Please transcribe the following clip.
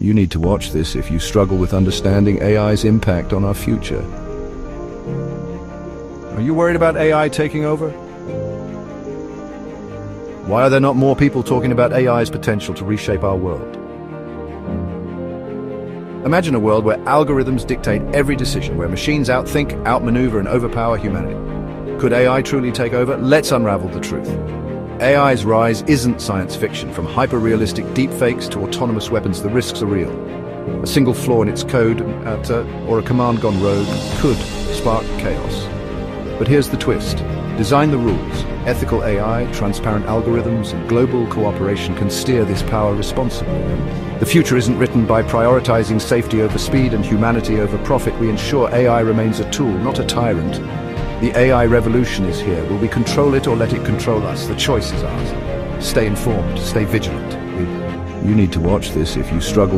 You need to watch this if you struggle with understanding AI's impact on our future. Are you worried about AI taking over? Why are there not more people talking about AI's potential to reshape our world? Imagine a world where algorithms dictate every decision, where machines outthink, outmaneuver, and overpower humanity. Could AI truly take over? Let's unravel the truth. AI's rise isn't science fiction. From hyper-realistic deepfakes to autonomous weapons, the risks are real. A single flaw in its code at, uh, or a command gone rogue could spark chaos. But here's the twist. Design the rules. Ethical AI, transparent algorithms, and global cooperation can steer this power responsibly. The future isn't written by prioritizing safety over speed and humanity over profit. We ensure AI remains a tool, not a tyrant. The AI revolution is here. Will we control it or let it control us? The choice is ours. Stay informed, stay vigilant. You need to watch this if you struggle